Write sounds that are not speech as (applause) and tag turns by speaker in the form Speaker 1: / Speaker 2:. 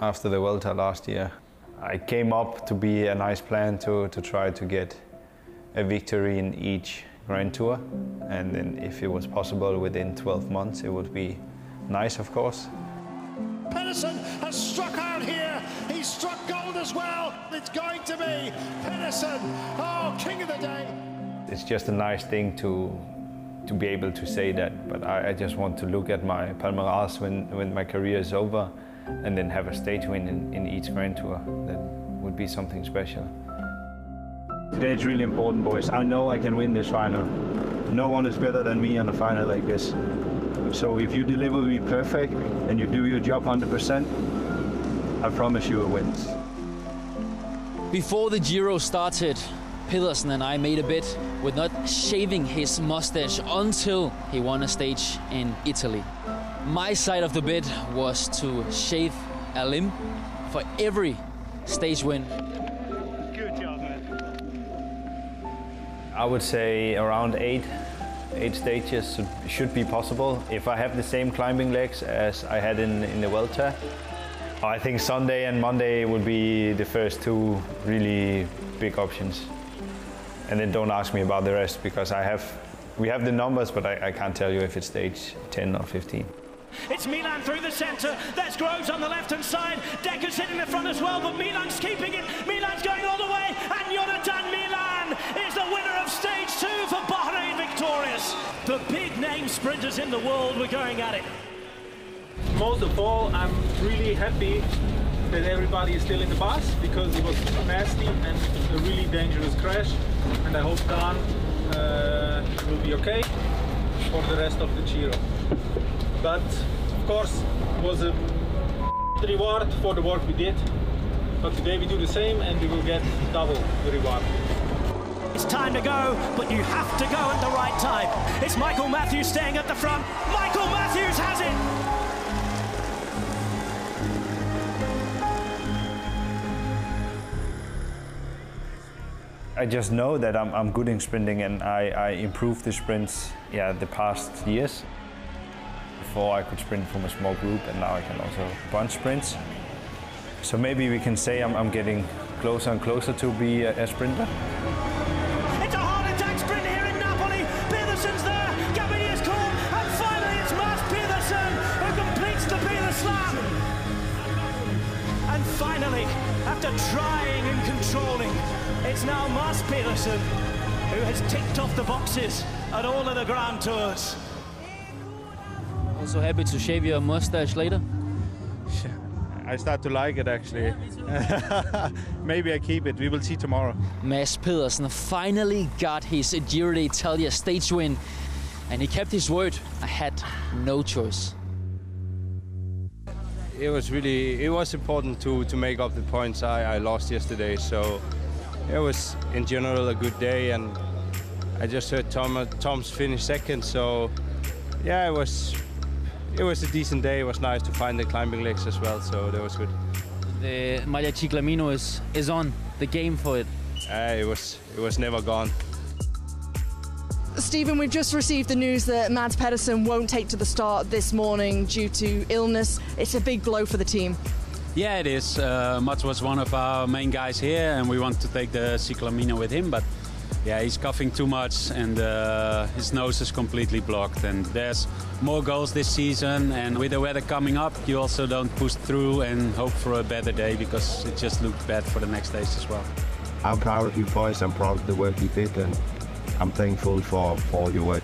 Speaker 1: after the Vuelta last year. I came up to be a nice plan to, to try to get a victory in each Grand Tour. And then if it was possible within 12 months, it would be nice, of course.
Speaker 2: Pedersen has struck out here. He's struck gold as well. It's going to be Pedersen. Oh, king of the day.
Speaker 1: It's just a nice thing to to be able to say that. But I, I just want to look at my Palmares when, when my career is over and then have a stage win in, in each Grand Tour. That would be something special.
Speaker 3: Today it's really important, boys. I know I can win this final. No one is better than me on a final like this. So if you deliver me perfect and you do your job 100%, I promise you a win.
Speaker 4: Before the Giro started, Pedersen and I made a bet with not shaving his mustache until he won a stage in Italy. My side of the bid was to shave a limb for every stage win.
Speaker 3: Good job, man.
Speaker 1: I would say around eight, eight stages should, should be possible. If I have the same climbing legs as I had in, in the Vuelta, I think Sunday and Monday would be the first two really big options. And then don't ask me about the rest because I have, we have the numbers, but I, I can't tell you if it's stage 10 or 15.
Speaker 2: It's Milan through the centre. There's Groves on the left-hand side. Decker's sitting in the front as well, but Milan's keeping it. Milan's going all the way, and Jonathan Milan is the winner of stage two for Bahrain victorious. The big name sprinters in the world were going at it.
Speaker 5: Most of all, I'm really happy that everybody is still in the bus because it was nasty and a really dangerous crash. And I hope Dan uh, will be okay for the rest of the Giro. But of course, it was a (laughs) reward for the work we did. But today we do the same and we will get double the reward.
Speaker 2: It's time to go, but you have to go at the right time. It's Michael Matthews staying at the front. Michael Matthews has it.
Speaker 1: I just know that I'm, I'm good in sprinting and I, I improved the sprints yeah, the past years. I could sprint from a small group and now I can also bunch sprints. So maybe we can say I'm, I'm getting closer and closer to be a, sprinter.
Speaker 2: It's a heart attack sprint here in Napoli. Pedersen's there. Gabini's called. And finally, it's Mads Pedersen who completes the PederSlam. And finally, after trying and controlling, it's now Mads Pedersen who has ticked off the boxes at all of the Grand Tours.
Speaker 4: Also happy to shave your mustache later.
Speaker 6: I start to like it actually. (laughs) Maybe I keep it. We will see tomorrow.
Speaker 4: Mads Pedersen finally got his Giro d'Italia stage win, and he kept his word. I had no choice.
Speaker 6: It was really it was important to to make up the points I, I lost yesterday. So it was in general a good day, and I just heard Tom Tom's finish second. So yeah, it was it was a decent day. It was nice to find the climbing legs as well. So that was good.
Speaker 4: The Maglia Ciclamino is is on the game for it.
Speaker 6: Uh, it was it was never gone.
Speaker 7: Stephen, we've just received the news that Mads Pedersen won't take to the start this morning due to illness. It's a big blow for the team.
Speaker 8: Yeah, it is. Uh, Mads was one of our main guys here, and we want to take the Ciclamino with him, but yeah, he's coughing too much, and uh, his nose is completely blocked. And there's more goals this season, and with the weather coming up, you also don't push through and hope for a better day because it just looked bad for the next days as well.
Speaker 3: I'm proud of you boys. I'm proud of the work you did, and I'm thankful for, for all your work.